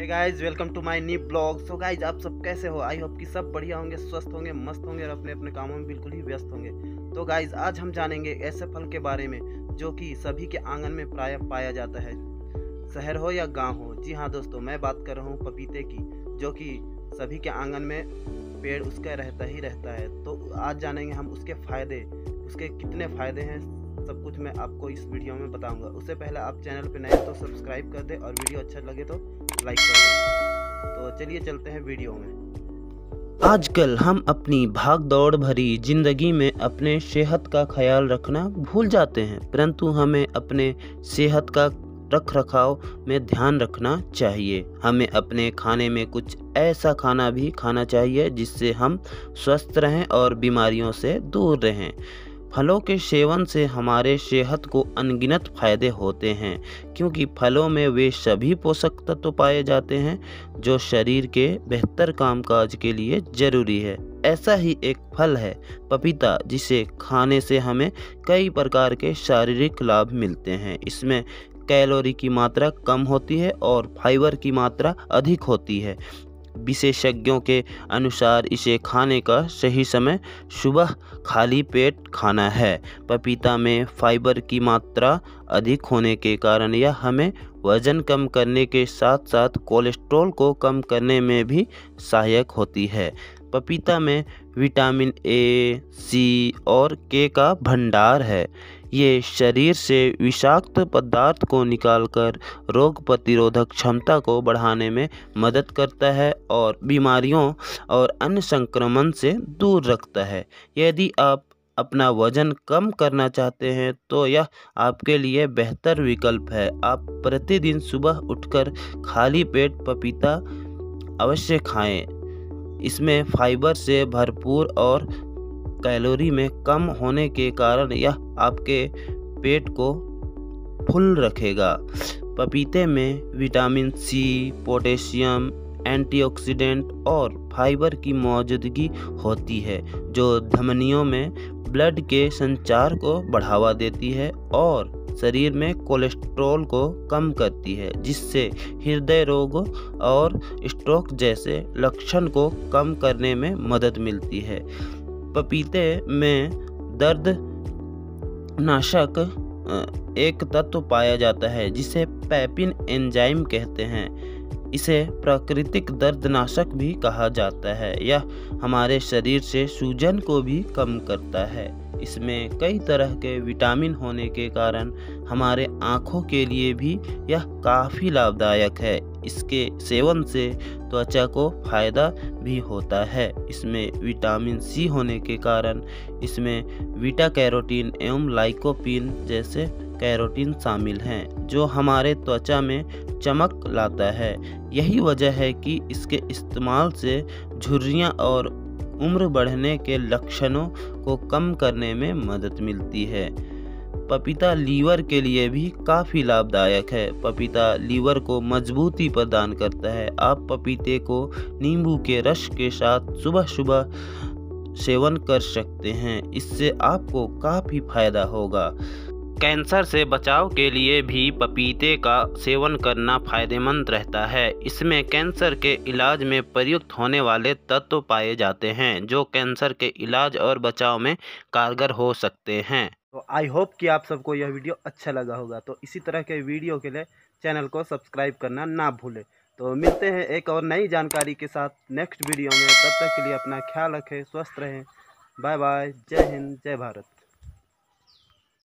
Hey guys welcome to my new blog so guys आप सब कैसे हो? आई होप कि सब बढ़िया होंगे, स्वस्थ होंगे, मस्त होंगे और अपने अपने कामों में बिल्कुल ही व्यस्त होंगे। तो गाइस आज हम जानेंगे ऐसे फल के बारे में जो कि सभी के आँगन में प्राय पाया जाता है। शहर हो या गाँव हो? जी हाँ दोस्तों, मैं बात कर रहा हूँ पपीते की, जो कि सभी के आँगन में पेड़ उसका रहता ही रहता है। तो आज जानेंगे हम उसके फ़ायदे, उसके कितने फ़ायदे हैं सब कुछ मैं आपको इस वीडियो में बताऊँगा। उससे पहले आप चैनल पे नए तो सब्सक्राइब कर दें और वीडियो अच्छा लगे तो लाइक कर दें। तो चलिए चलते हैं वीडियो में। आजकल हम अपनी भाग दौड़ भरी ज़िंदगी में अपने सेहत का ख्याल रखना भूल जाते हैं, परंतु हमें अपने सेहत का रख रखाव में ध्यान रखना चाहिए। हमें अपने खाने में कुछ ऐसा खाना भी खाना चाहिए जिससे हम स्वस्थ रहें और बीमारियों से दूर रहें। फलों के सेवन से हमारे सेहत को अनगिनत फ़ायदे होते हैं, क्योंकि फलों में वे सभी पोषक तत्व पाए जाते हैं, जो शरीर के बेहतर कामकाज के लिए ज़रूरी है। ऐसा ही एक फल है, पपीता, जिसे खाने से हमें कई प्रकार के शारीरिक लाभ मिलते हैं। इसमें कैलोरी की मात्रा कम होती है और फाइबर की मात्रा अधिक होती है। विशेषज्ञों के अनुसार इसे खाने का सही समय सुबह खाली पेट खाना है। पपीता में फाइबर की मात्रा अधिक होने के कारण यह हमें वज़न कम करने के साथ साथ कोलेस्ट्रॉल को कम करने में भी सहायक होती है। पपीता में विटामिन ए, सी और के का भंडार है। ये शरीर से विषाक्त पदार्थ को निकालकर रोग प्रतिरोधक क्षमता को बढ़ाने में मदद करता है और बीमारियों और अन्य संक्रमण से दूर रखता है। यदि आप अपना वज़न कम करना चाहते हैं तो यह आपके लिए बेहतर विकल्प है। आप प्रतिदिन सुबह उठकर खाली पेट पपीता अवश्य खाएँ। इसमें फाइबर से भरपूर और कैलोरी में कम होने के कारण यह आपके पेट को फुल रखेगा। पपीते में विटामिन सी, पोटेशियम, एंटीऑक्सीडेंट और फाइबर की मौजूदगी होती है, जो धमनियों में ब्लड के संचार को बढ़ावा देती है और शरीर में कोलेस्ट्रॉल को कम करती है, जिससे हृदय रोग और स्ट्रोक जैसे लक्षण को कम करने में मदद मिलती है। पपीते में दर्द नाशक एक तत्व पाया जाता है, जिसे पैपिन एंजाइम कहते हैं। इसे प्राकृतिक दर्दनाशक भी कहा जाता है। यह हमारे शरीर से सूजन को भी कम करता है। इसमें कई तरह के विटामिन होने के कारण हमारे आँखों के लिए भी यह काफ़ी लाभदायक है। इसके सेवन से त्वचा को फ़ायदा भी होता है। इसमें विटामिन सी होने के कारण इसमें बीटा कैरोटीन एवं लाइकोपिन जैसे कैरोटीन शामिल हैं, जो हमारे त्वचा में चमक लाता है। यही वजह है कि इसके इस्तेमाल से झुर्रियाँ और उम्र बढ़ने के लक्षणों को कम करने में मदद मिलती है। पपीता लीवर के लिए भी काफ़ी लाभदायक है। पपीता लीवर को मजबूती प्रदान करता है। आप पपीते को नींबू के रस के साथ सुबह सुबह सेवन कर सकते हैं। इससे आपको काफ़ी फ़ायदा होगा। कैंसर से बचाव के लिए भी पपीते का सेवन करना फ़ायदेमंद रहता है। इसमें कैंसर के इलाज में प्रयुक्त होने वाले तत्व पाए जाते हैं, जो कैंसर के इलाज और बचाव में कारगर हो सकते हैं। तो आई होप कि आप सबको यह वीडियो अच्छा लगा होगा। तो इसी तरह के वीडियो के लिए चैनल को सब्सक्राइब करना ना भूलें। तो मिलते हैं एक और नई जानकारी के साथ नेक्स्ट वीडियो में। तब तक के लिए अपना ख्याल रखें, स्वस्थ रहें। Bye bye. जय हिंद, जय भारत।